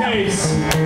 case.